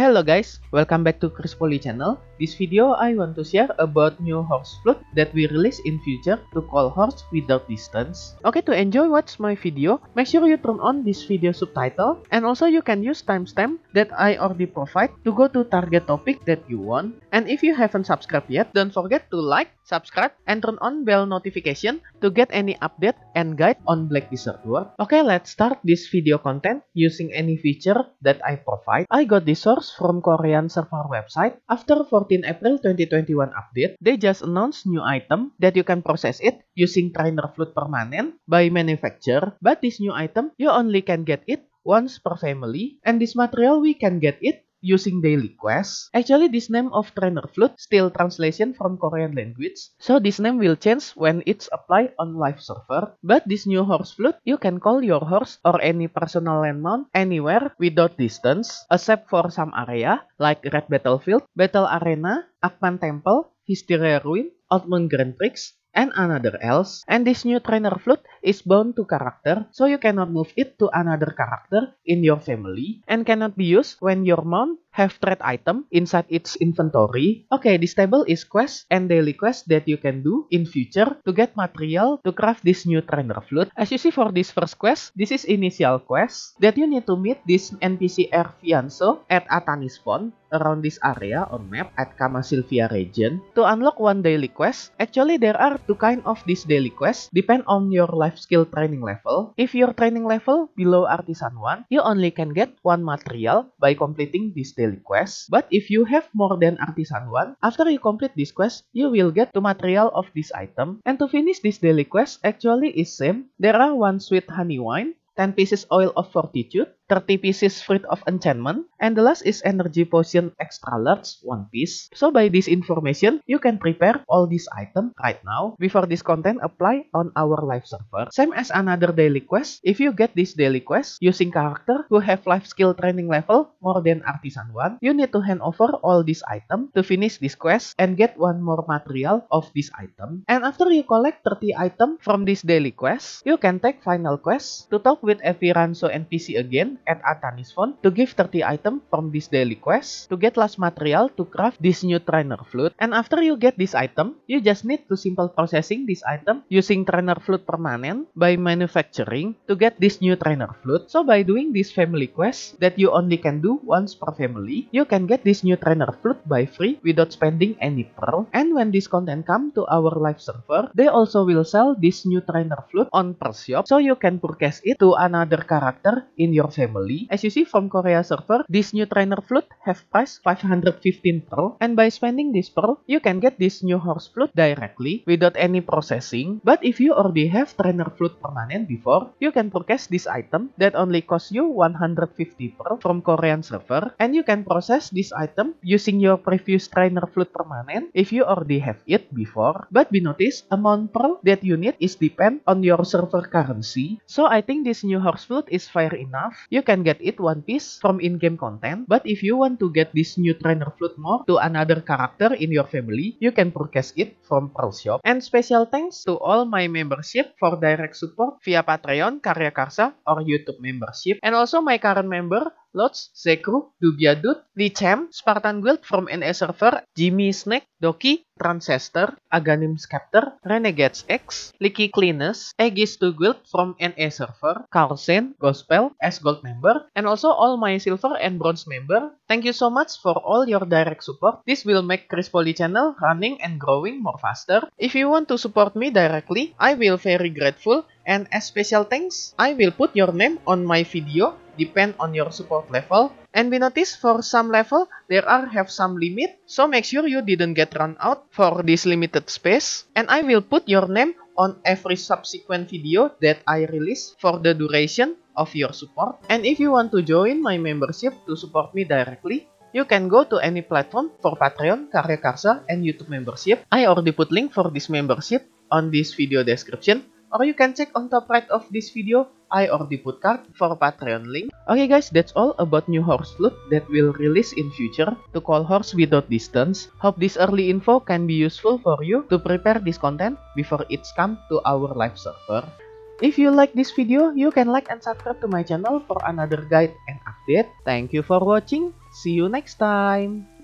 Hello guys, welcome back to Chris Poli channel. This video I want to share about new horse flute that we release in future to call horse without distance. Okay, to enjoy watch my video, make sure you turn on this video subtitle and also you can use timestamp that I already provide to go to target topic that you want. And if you haven't subscribed yet, don't forget to like, subscribe, and turn on bell notification to get any update and guide on Black Desert World. Okay, let's start this video content using any feature that I provide. I got this source from Korean server website. After 14 April 2021 update, they just announced new item that you can process it using trainer flute permanent by manufacturer. But this new item, you only can get it once per family. And this material, we can get it using daily quest. Actually, this name of trainer flute still translation from Korean language, so this name will change when it's applied on live server. But this new horse flute, you can call your horse or any personal landmount anywhere without distance, except for some area like Red Battlefield, Battle Arena, Akman Temple, Hysteria Ruin, Outmount Grand Prix, and another else. And this new trainer flute is bound to character, so you cannot move it to another character in your family and cannot be used when your mount have trade item inside its inventory. Okay, this table is quest and daily quest that you can do in future to get material to craft this new trainer flute. As you see for this first quest, this is initial quest that you need to meet this NPC Erfianso at Atanis Pond around this area on map at Kama Kamasilvia region. To unlock one daily quest, actually there are two kind of this daily quest depend on your life skill training level. If your training level below artisan 1, you only can get one material by completing this daily quest. But if you have more than artisan 1, after you complete this quest, you will get two material of this item. And to finish this daily quest actually is same. There are one sweet honey wine, 10 pieces oil of fortitude, 30 pieces Fruit of Enchantment, and the last is Energy Potion Extra Large, 1 piece. So by this information, you can prepare all these items right now before this content apply on our live server. Same as another daily quest, if you get this daily quest using character who have life skill training level more than Artisan 1, you need to hand over all these items to finish this quest and get one more material of this item. And after you collect 30 items from this daily quest, you can take final quest to talk with Erfianso NPC again at Atanis Pond to give 30 item from this daily quest to get last material to craft this new trainer flute. And after you get this item, you just need to simple processing this item using trainer flute permanent by manufacturing to get this new trainer flute. So by doing this family quest that you only can do once per family, you can get this new trainer flute by free without spending any pearl. And when this content come to our live server, they also will sell this new trainer flute on pearl shop so you can purchase it to another character in your family family. As you see from Korea server, this new trainer flute have price 515 pearl and by spending this pearl, you can get this new horse flute directly without any processing. But if you already have trainer flute permanent before, you can purchase this item that only cost you 150 pearl from Korean server and you can process this item using your previous trainer flute permanent if you already have it before. But be noticed, amount pearl that you need is depend on your server currency. So I think this new horse flute is fair enough. You you can get it one piece from in-game content. But if you want to get this new trainer flute more to another character in your family, you can purchase it from Pearl Shop. And special thanks to all my membership for direct support via Patreon, Karya Karsa, or YouTube membership. And also my current member Lots, Zekru, Dubiadut, Lichem, Spartan Guild from NA server, Jimmy Snake, Doki, Transester, Aganim Scepter, Renegades X, Licky Cleaners, Aegis 2 Guild from NA server, Carlsen, Gospel, as gold member, and also all my silver and bronze member. Thank you so much for all your direct support. This will make Chris Poly channel running and growing more faster. If you want to support me directly, I will very grateful and as special thanks, I will put your name on my video depend on your support level. And we notice for some level, there are have some limit. So make sure you didn't get run out for this limited space. And I will put your name on every subsequent video that I release for the duration of your support. And if you want to join my membership to support me directly, you can go to any platform for Patreon, Karya Karsa, and YouTube membership. I already put link for this membership on this video description. Or you can check on top right of this video I already put card for Patreon link. Okay guys, that's all about new horse flute that will release in future to call horse without distance. Hope this early info can be useful for you to prepare this content before it's come to our live server. If you like this video, you can like and subscribe to my channel for another guide and update. Thank you for watching. See you next time.